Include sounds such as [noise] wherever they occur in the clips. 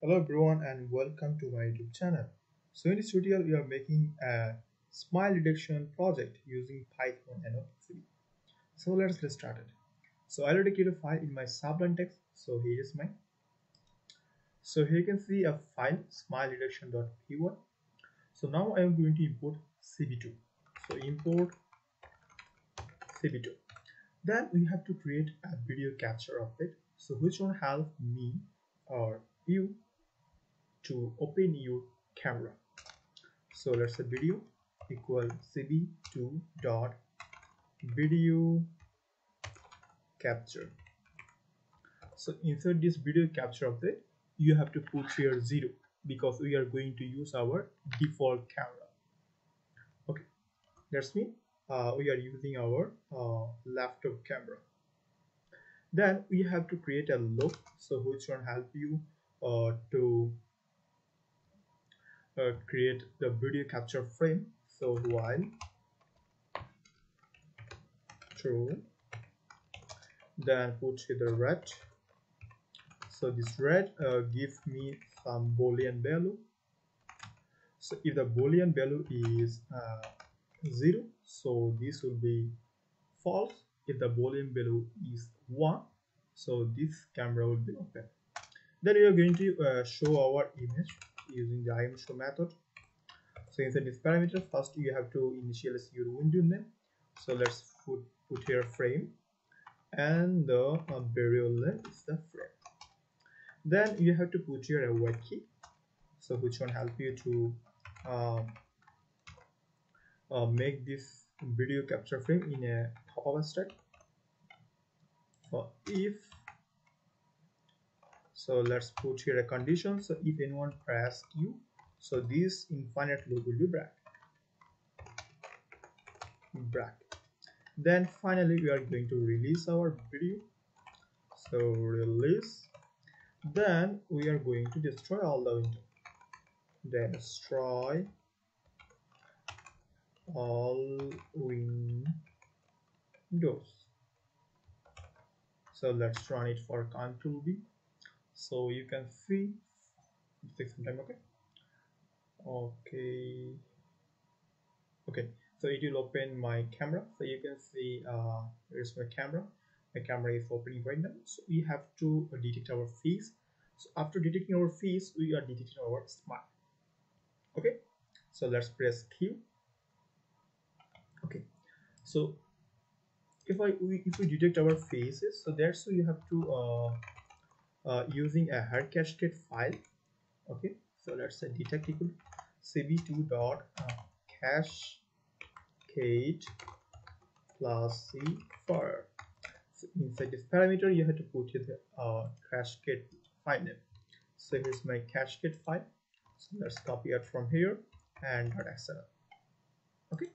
Hello everyone and welcome to my YouTube channel. So in this tutorial we are making a smile detection project using Python and OpenCV. So let's get started. So I already created a file in my sublime text. So here is mine. So here you can see a file smile detection.py. So now I am going to import CV2. So import CV2. Then we have to create a video capture of it. So which one help me or you to open your camera. So let's say video equal cv2 dot video capture. So inside this video capture of you have to put here zero because we are going to use our default camera. Okay that's me uh, we are using our uh, laptop camera. Then we have to create a loop. So which one help you uh, to uh, create the video capture frame. So while true then put the red. So this red uh, give me some boolean value. So if the boolean value is uh, zero so this will be false. If the boolean value is one so this camera will be open. Then we are going to uh, show our image using the imshow method. So inside this parameter first you have to initialize your window name so let's put put here frame. And the uh, variable name is the frame. Then you have to put here a key. So which one help you to uh, uh, make this video capture frame in a top of a stack so if so let's put here a condition. So if anyone asks you so this infinite loop will be break break then finally we are going to release our video. So release. Then we are going to destroy all the window. Then destroy all windows. So let's run it for control v so you can see it takes some time okay? Okay. Okay. So it will open my camera so you can see uh here's my camera. My camera is opening right now. So we have to detect our face. So after detecting our face we are detecting our smile. Okay? So let's press q. Okay. So if i we, if we detect our faces so that's so you have to uh uh, using a Haar cascade file. Okay so let's say detect equal cv2 dot uh, cascade plus c for. So inside this parameter you have to put the uh, cascade file name. So here's my cascade file. So let's copy it from here and xml okay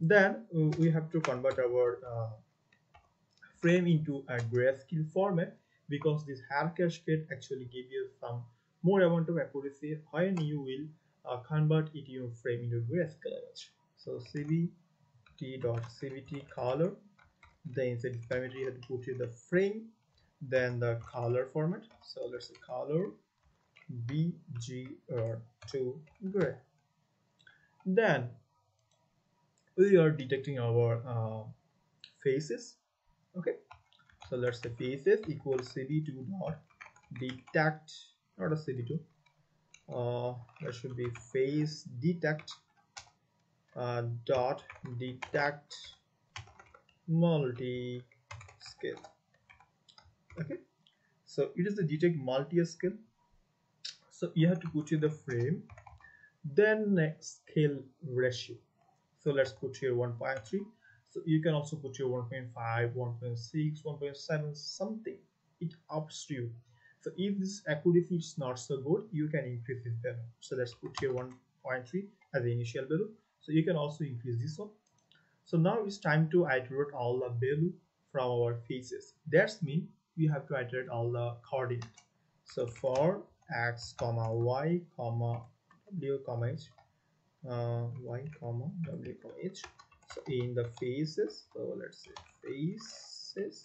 then uh, we have to convert our uh, frame into a grayscale format because this Haar cascade actually give you some more amount of accuracy when you will uh, convert it your frame into grayscale so cvt color then inside this parameter you have to put in the frame then the color format. So let's say color bgr2 gray then we are detecting our uh, faces okay so let's say faces equals cv2 dot detect not a cv2 uh that should be face detect uh, dot detect multi scale okay. So it is the detect multi scale so you have to put in the frame. Then next scale ratio. So let's put here 1.3 so you can also put your 1.5 1.6 1.7 something. It ups to you. So if this accuracy is not so good you can increase this value. So let's put here 1.3 as the initial value. So you can also increase this one. So now it's time to iterate all the value from our faces. That's mean we have to iterate all the coordinate. So for x comma y comma w comma h uh, y comma w comma h in the faces. So let's say faces.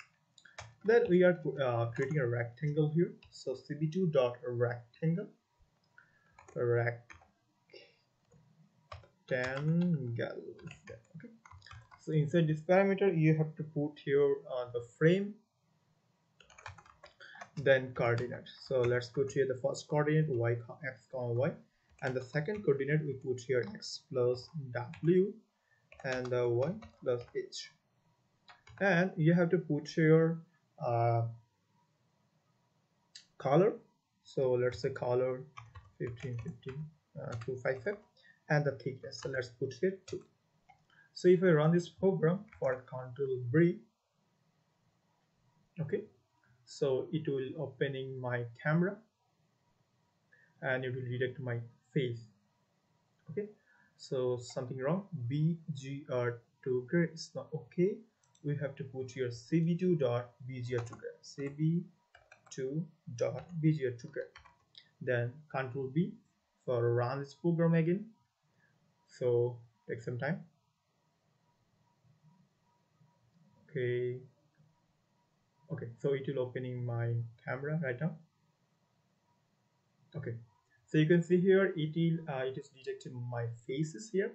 Then we are uh, creating a rectangle here. So cv2 dot rectangle. Rectangle. Okay. So inside this parameter you have to put here uh, the frame then coordinate. So let's put here the first coordinate y x comma y and the second coordinate we put here x plus w and the y plus h. And you have to put your uh, color. So let's say color 15 15 uh, 255 and the thickness. So let's put here 2 so if I run this program for control B okay so it will opening my camera and it will detect my face okay so something wrong? Bgr2 gray is not okay. We have to put here cv2.bgr2 gray cv2.bgr2 gray then control b for run this program again. So take some time. Okay. Okay so it will opening my camera right now. Okay so you can see here it uh, it is detecting my faces here.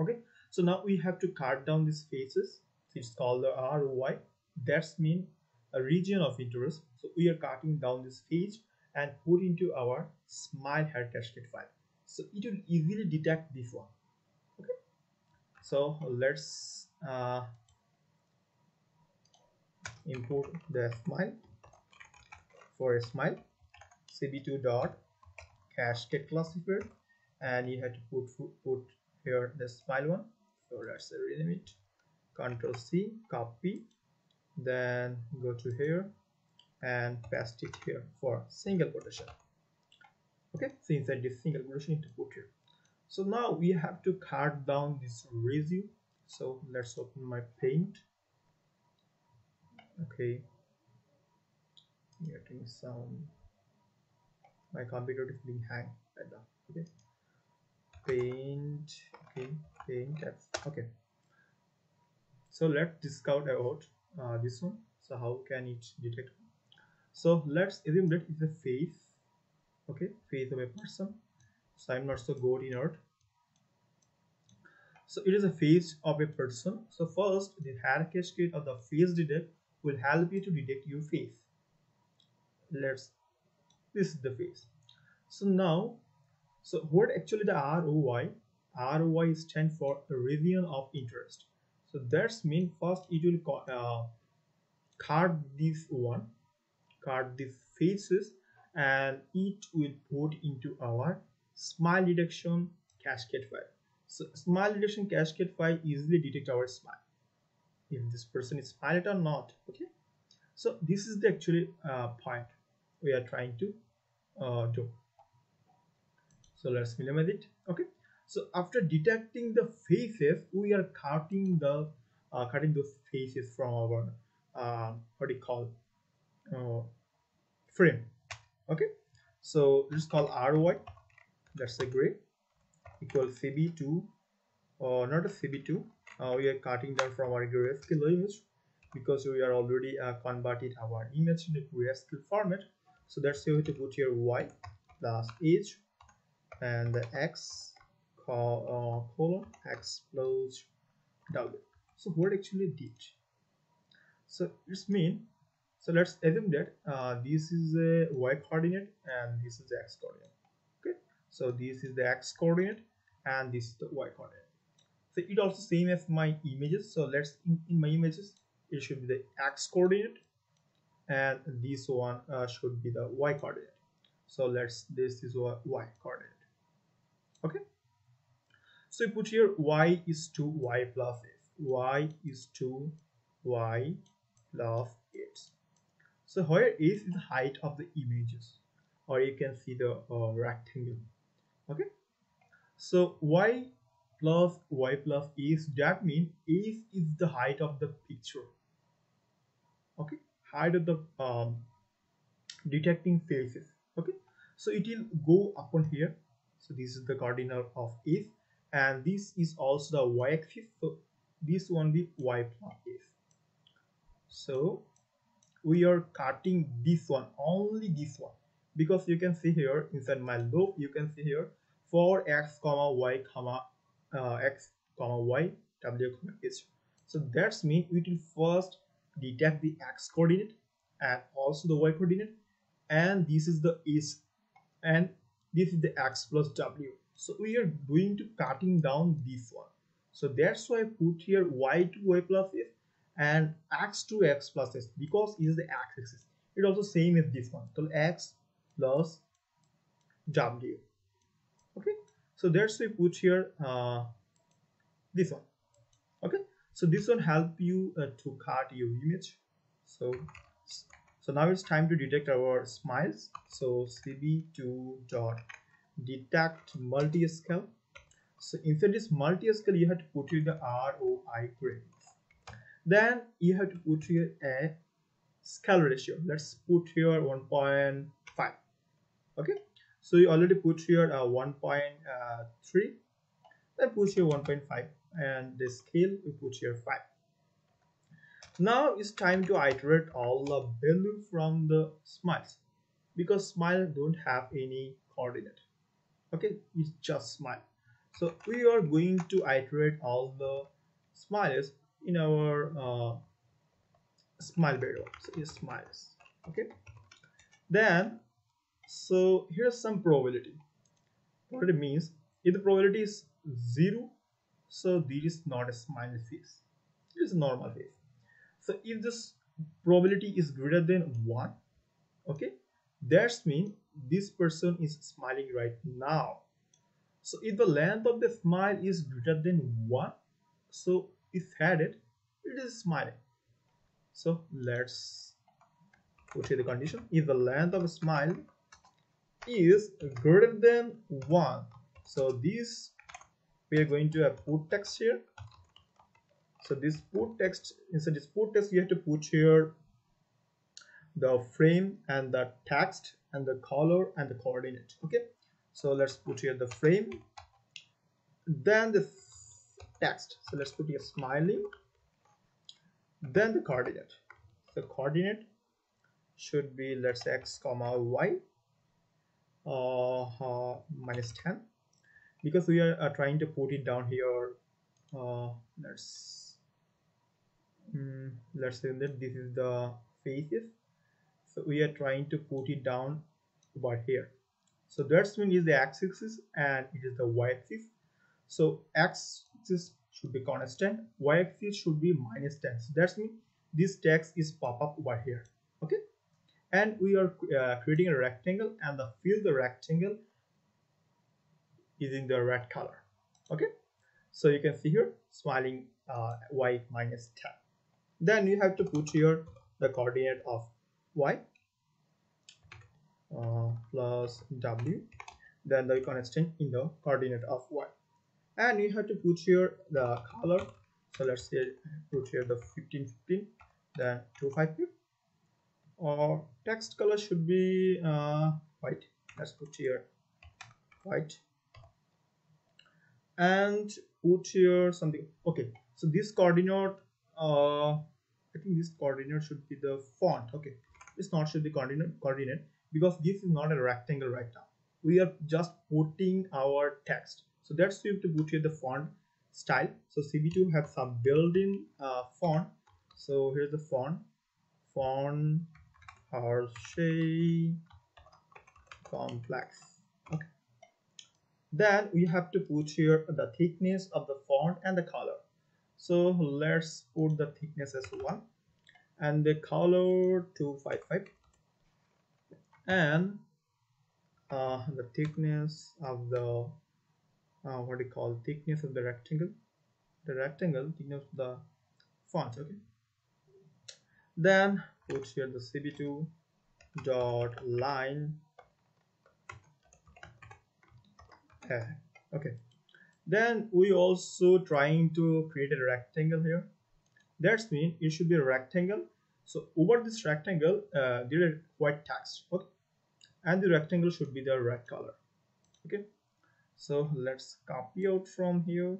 Okay. So now we have to cut down these faces. It's called the ROI that's mean a region of interest. So we are cutting down this face and put into our smile Haar cascade file. So it will easily detect this one. Okay. So let's uh, import the smile for a smile. Cv2 dot cascade classifier and you have to put put here this smile one. So let's rename it control c copy. Then go to here and paste it here for single quotation. Okay so inside this single quotation to put here. So now we have to cut down this residue. So let's open my paint. Okay. Getting some my computer is being hang right now okay. Paint okay paint that's okay. So let's discover about uh, this one. So how can it detect? So let's assume that it's a face okay face of a person. So i'm not so good in art. So it is a face of a person. So first the Haar cascade of the face detect will help you to detect your face. Let's this is the face so now so what actually the ROI ROI stand for region of interest. So that's mean first it will uh, card this one card these faces and it will put into our smile detection cascade file. So smile detection cascade file easily detect our smile. If this person is smiled or not okay? So this is the actually uh, point we are trying to uh, do. So let's minimize it. Okay. So after detecting the faces we are cutting the uh, cutting those faces from our uh, what do you call uh, frame. Okay. So let's call that's a gray equal CV2 or uh, not a CV2 uh, we are cutting down from our grayscale image because we are already uh, converted our image in a grayscale format so that's how to put your y plus age and the x call, uh, colon x plus w. So what actually did? So it's mean so let's assume that uh, this is a y coordinate and this is the x coordinate okay? So this is the x coordinate and this is the y coordinate. So it also same as my images. So let's in, in my images it should be the x coordinate and this one uh, should be the y coordinate. So let's this is y, y coordinate. Okay? So you put here y is to y plus x. Y is to y plus x. So here is the height of the images or you can see the uh, rectangle. Okay? So y plus y plus is that means is is the height of the picture. Okay of the um, detecting faces. Okay? So it will go upon here. So this is the cardinal of is and this is also the y-axis. So this one be y plus is so we are cutting this one only this one. Because you can see here inside my loop you can see here for x comma y comma uh, x comma y w comma h. So that's mean we will first detect the x coordinate and also the y coordinate and this is the is and this is the x plus w. So we are going to cutting down this one. So that's why I put here y to y plus s and x to x plus s because it is the x-axis it also same as this one. So x plus w. Okay? So that's why put here uh, this one so this one help you uh, to cut your image. So so now it's time to detect our smiles. So cv2 dot detect multi-scale. So inside this multi-scale you have to put in the ROI grades. Then you have to put here a scale ratio. Let's put here 1.5 okay? So you already put here a uh, 1.3 then put here 1.5 and the scale we put here 5 now it's time to iterate all the value from the smiles because smile don't have any coordinate. Okay it's just smile. So we are going to iterate all the smiles in our uh, smile variable so it's smiles okay? Then so here's some probability. What it means if the probability is zero so this is not a smiley face. It is a normal face. So if this probability is greater than one okay that's mean this person is smiling right now. So if the length of the smile is greater than one so if added it is smiling. So let's put here the condition. If the length of a smile is greater than one so this we are going to have put text here. So this put text inside this put text you have to put here the frame and the text and the color and the coordinate okay? So let's put here the frame then the text. So let's put here smiling then the coordinate. The coordinate should be let's say x comma y uh, uh, minus 10 because we are uh, trying to put it down here uh, let's um, let's say that this is the faces. So we are trying to put it down about here. So that's mean is the x-axis and it is the y-axis. So x-axis should be constant y-axis should be minus 10 so that's mean this text is pop up over here. Okay? And we are uh, creating a rectangle and the fill the rectangle using the red color. Okay? So you can see here smiling uh, y minus 10 then you have to put here the coordinate of y uh, plus w. Then the constant in the coordinate of y. And you have to put here the color. So let's say put here the 15 15 then 255 or text color should be uh, white. Let's put here white and put here something. Okay so this coordinate uh i think this coordinate should be the font. Okay it's not should be coordinate coordinate because this is not a rectangle right now. We are just putting our text. So that's you have to put here the font style. So cv2 have some built-in uh, font. So here's the font. Font Hershey complex then we have to put here the thickness of the font and the color. So let's put the thickness as one and the color 255 and uh, the thickness of the uh, what do you call thickness of the rectangle. The rectangle thickness of the font okay. Then put here the cv2 dot line [laughs] okay. Then we also trying to create a rectangle here. That's mean it should be a rectangle. So over this rectangle uh, there is white text okay? And the rectangle should be the red color okay? So let's copy out from here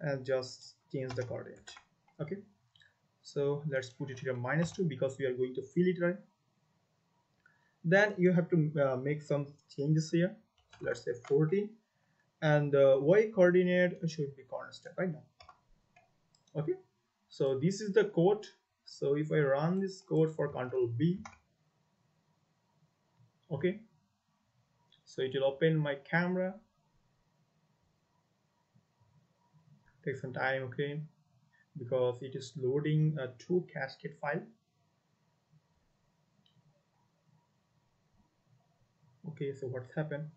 and just change the coordinate okay? So let's put it here minus 2 because we are going to fill it right? Then you have to uh, make some changes here let's say 14 and the y coordinate should be constant right? Now okay. So this is the code. So if i run this code for control b okay. So it will open my camera. Take some time okay. Because it is loading a two cascade file. Okay so what's happened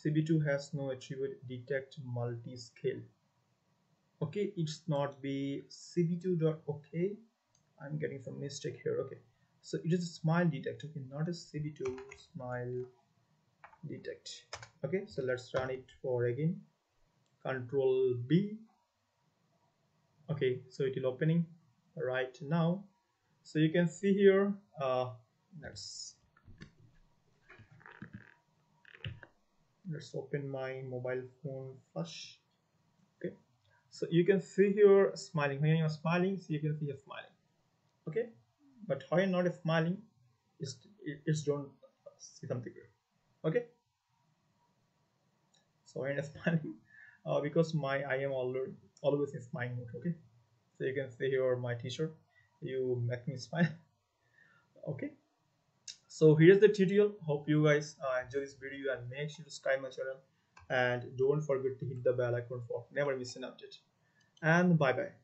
cv2 has no attribute detect multi-scale. Okay it's not be cv2 dot okay. I'm getting some mistake here okay. So it is a smile detect okay not a cv2 smile detect. Okay so let's run it for again. Control b. Okay so it is opening right now. So you can see here uh let's let's open my mobile phone first. Okay. So you can see here smiling. When you're smiling so you can see you're smiling. Okay? But you're not smiling it's it's don't see something okay? So when I'm [laughs] smiling uh, because my I am always in smiling mode okay? So you can see here my t-shirt. You make me [laughs] smile. Okay so here's the tutorial. Hope you guys uh, enjoy this video and make sure to subscribe my channel. And don't forget to hit the bell icon for never miss an update. And bye bye